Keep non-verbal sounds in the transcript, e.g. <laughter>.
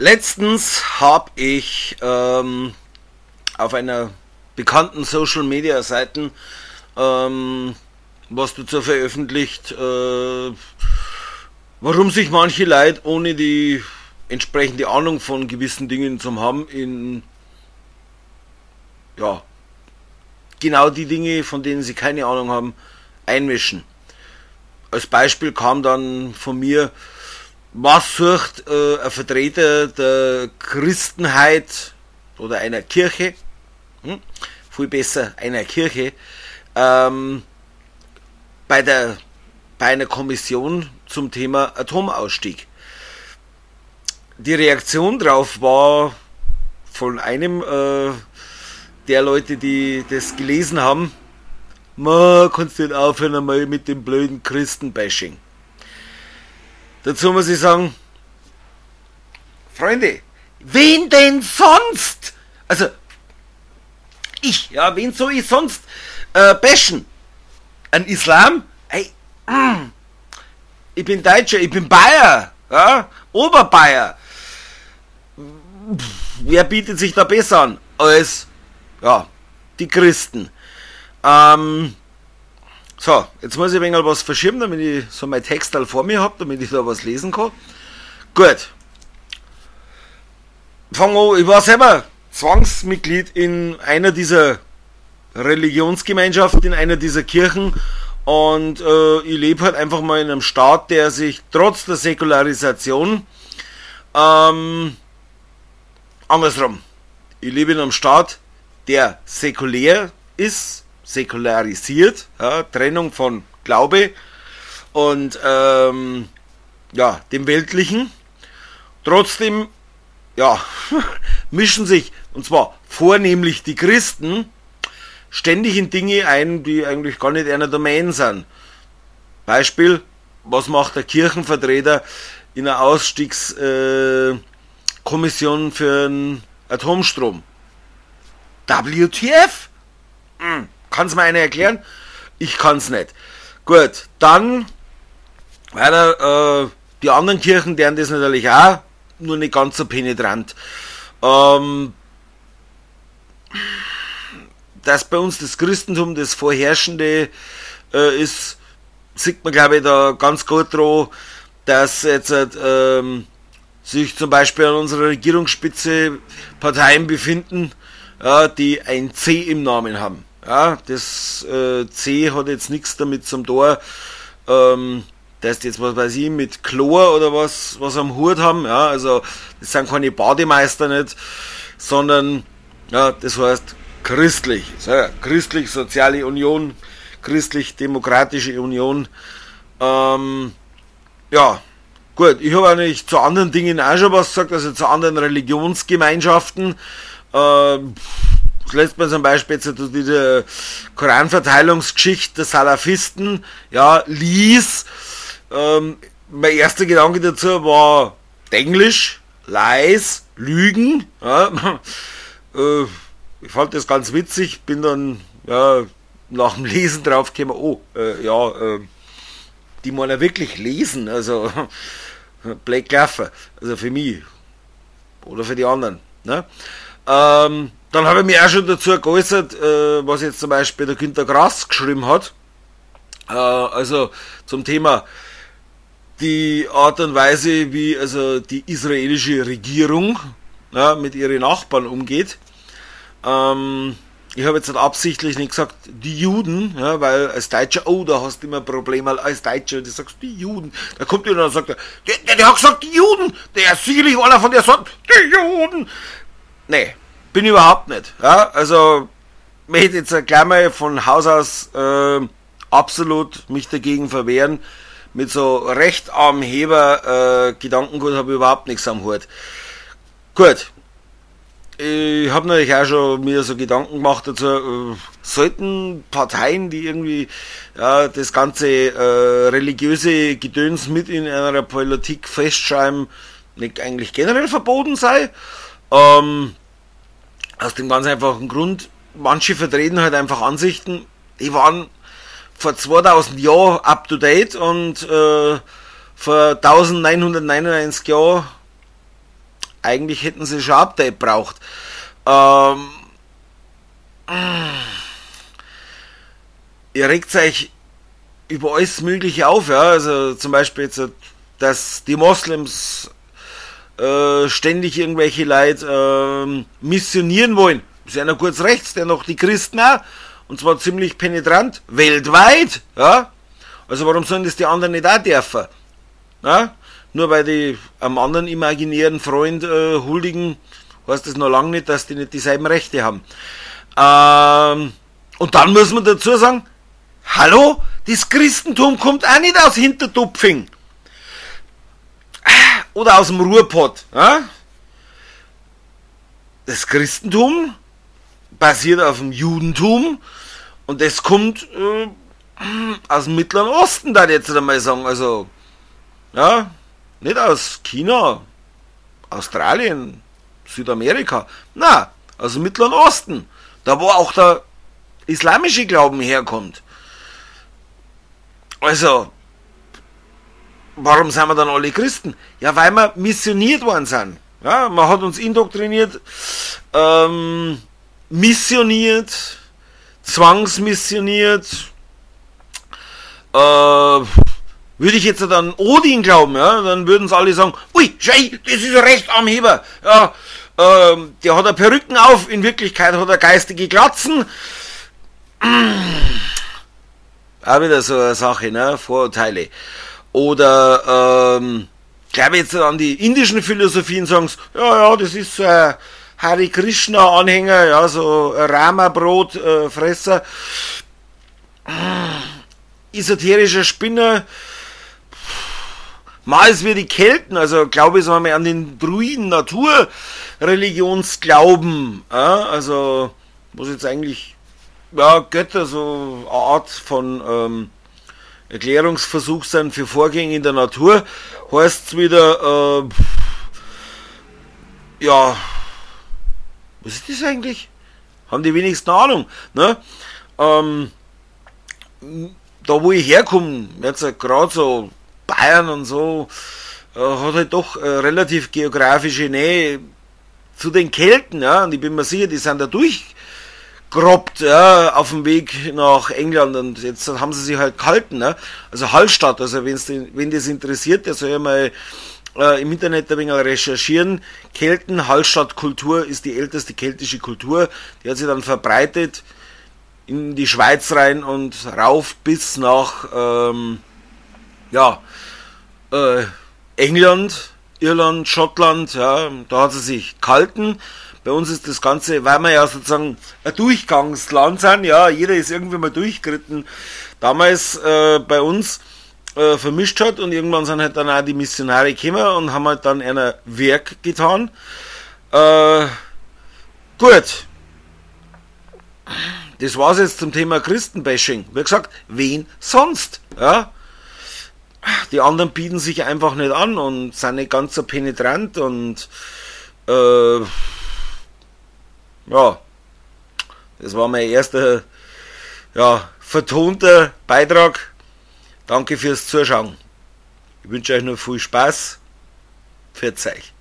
Letztens habe ich ähm, auf einer bekannten Social Media Seiten ähm, was dazu veröffentlicht, äh, warum sich manche Leute ohne die entsprechende Ahnung von gewissen Dingen zu haben in ja genau die Dinge, von denen sie keine Ahnung haben, einmischen. Als Beispiel kam dann von mir, was sucht äh, ein Vertreter der Christenheit oder einer Kirche, hm? viel besser einer Kirche, ähm, bei, der, bei einer Kommission zum Thema Atomausstieg. Die Reaktion darauf war von einem äh, der Leute, die das gelesen haben, Ma, kannst nicht aufhören einmal mit dem blöden Christenbashing. Dazu muss ich sagen, Freunde, wen denn sonst? Also, ich, ja, wen soll ich sonst äh, bashen? Ein Islam? Ey, mm, ich bin Deutscher, ich bin Bayer, ja, Oberbayer. Wer bietet sich da besser an als, ja, die Christen? Ähm, so, jetzt muss ich ein wenig was verschieben, damit ich so mein Textal vor mir habe, damit ich da was lesen kann. Gut. Fang an, ich war selber Zwangsmitglied in einer dieser Religionsgemeinschaften, in einer dieser Kirchen und äh, ich lebe halt einfach mal in einem Staat, der sich trotz der Säkularisation ähm, andersrum. Ich lebe in einem Staat, der säkulär ist, säkularisiert, ja, Trennung von Glaube und ähm, ja, dem Weltlichen. Trotzdem, ja, <laughs> mischen sich, und zwar vornehmlich die Christen, ständig in Dinge ein, die eigentlich gar nicht einer Domain sind. Beispiel, was macht der Kirchenvertreter in einer Ausstiegskommission äh, für den Atomstrom? WTF? Hm. Kann es mir einer erklären? Ich kann es nicht. Gut, dann weiter, äh, die anderen Kirchen, deren das natürlich auch, nur nicht ganz so penetrant. Ähm, dass bei uns das Christentum das vorherrschende äh, ist, sieht man glaube ich da ganz gut dran, dass jetzt ähm, sich zum Beispiel an unserer Regierungsspitze Parteien befinden, ja, die ein C im Namen haben. Ja, das äh, C hat jetzt nichts damit zum Tor, ähm, dass die jetzt, was weiß ich, mit Chlor oder was, was am Hut haben. Ja, also das sind keine Bademeister nicht, sondern ja, das heißt christlich. So, Christlich-Soziale Union, Christlich-Demokratische Union. Ähm, ja, gut, ich habe eigentlich zu anderen Dingen auch schon was gesagt, also zu anderen Religionsgemeinschaften. Ähm, lässt man zum Beispiel jetzt diese Koranverteilungsgeschichte der Salafisten, ja, lies. Ähm, mein erster Gedanke dazu war Englisch, Lies, Lügen. Ja. <laughs> Äh, ich fand das ganz witzig, bin dann ja, nach dem Lesen drauf gekommen, oh, äh, ja, äh, die wollen ja wirklich lesen, also <laughs> Black Claffer, also für mich oder für die anderen. Ne? Ähm, dann habe ich mich auch schon dazu geäußert, äh, was jetzt zum Beispiel der Günter Grass geschrieben hat. Äh, also zum Thema die Art und Weise, wie also die israelische Regierung ja, mit ihren Nachbarn umgeht. Ähm, ich habe jetzt absichtlich nicht gesagt, die Juden, ja, weil als Deutscher, oh, da hast du immer Probleme als Deutscher, du sagst, die Juden. Da kommt jemand und sagt, der, der, der hat gesagt, die Juden, der ist sicherlich einer von der sagt, die Juden. Nee, bin ich überhaupt nicht. Ja, also, ich möchte jetzt gleich mal von Haus aus äh, absolut mich dagegen verwehren. Mit so recht am Heber äh, Gedankengut habe ich überhaupt nichts am Hut. Gut, ich habe natürlich auch schon mir so Gedanken gemacht dazu, äh, sollten Parteien, die irgendwie ja, das ganze äh, religiöse Gedöns mit in einer Politik festschreiben, nicht eigentlich generell verboten sei. Ähm, aus dem ganz einfachen Grund, manche vertreten halt einfach Ansichten, die waren vor 2000 Jahren up to date und äh, vor 1999 Jahren eigentlich hätten sie schon Update braucht. Ähm, ihr regt euch über alles Mögliche auf, ja. Also zum Beispiel jetzt, dass die Moslems äh, ständig irgendwelche Leute äh, missionieren wollen. Ist ja noch kurz rechts, der noch die Christen auch. Und zwar ziemlich penetrant, weltweit, ja. Also warum sollen das die anderen nicht auch dürfen? Ja? Nur weil die am anderen imaginären Freund äh, huldigen, heißt das noch lange nicht, dass die nicht dieselben Rechte haben. Ähm, und dann muss man dazu sagen, hallo, das Christentum kommt auch nicht aus Hintertupfing. Oder aus dem Ruhrpott. Ja? Das Christentum basiert auf dem Judentum und das kommt äh, aus dem Mittleren Osten, da jetzt einmal sagen. Also, ja, nicht aus China, Australien, Südamerika. Na, aus dem Mittleren Osten. Da wo auch der islamische Glauben herkommt. Also, warum sind wir dann alle Christen? Ja, weil wir missioniert worden sind. Ja, man hat uns indoktriniert, ähm, missioniert, zwangsmissioniert. Äh, würde ich jetzt dann Odin glauben, ja, dann würden sie alle sagen, ui, schei, das ist recht am Heber. Ja, ähm, der hat er Perücken auf, in Wirklichkeit hat er geistige Glatzen. <clears throat> Auch wieder so eine Sache, ne? Vorurteile. Oder ähm, glaube jetzt an die indischen Philosophien sagen ja, ja, das ist so ein Hare Krishna Anhänger, ja, so Rama Brot äh, Fresser, esoterischer Spinner, mal ist wie die Kelten, also glaube ich so einmal an den Druiden Naturreligionsglauben, ja, also muss jetzt eigentlich ja, Götter, so eine Art von ähm, Erklärungsversuch sein für Vorgänge in der Natur, heißt es wieder, äh, ja, was ist das eigentlich? Haben die wenigsten Ahnung, ne? Ähm, da wo ich herkomme, jetzt gerade so Bayern und so, äh, hat halt doch äh, relativ geografische Nähe zu den Kelten, ja, und ich bin mir sicher, die sind da durchgerobbt, ja, auf dem Weg nach England und jetzt haben sie sich halt gehalten, ne? Also Hallstatt, also wenn's den, wenn das interessiert, der soll ja mal äh, im Internet ein wenig recherchieren. Kelten, Hallstatt-Kultur ist die älteste keltische Kultur, die hat sich dann verbreitet in die Schweiz rein und rauf bis nach, ähm, ja, äh, England, Irland, Schottland, ja, da hat sie sich gehalten. Bei uns ist das Ganze, weil wir ja sozusagen ein Durchgangsland sind, ja, jeder ist irgendwie mal durchgeritten. Damals äh, bei uns äh, vermischt hat und irgendwann sind halt dann auch die Missionare gekommen und haben halt dann einer Werk getan. Äh, gut. Das war's jetzt zum Thema Christenbashing. Wie gesagt, wen sonst? Ja? die anderen bieten sich einfach nicht an und sind nicht ganz so penetrant und äh, ja, das war mein erster ja, vertonter Beitrag. Danke fürs Zuschauen. Ich wünsche euch noch viel Spaß. Pfiat euch.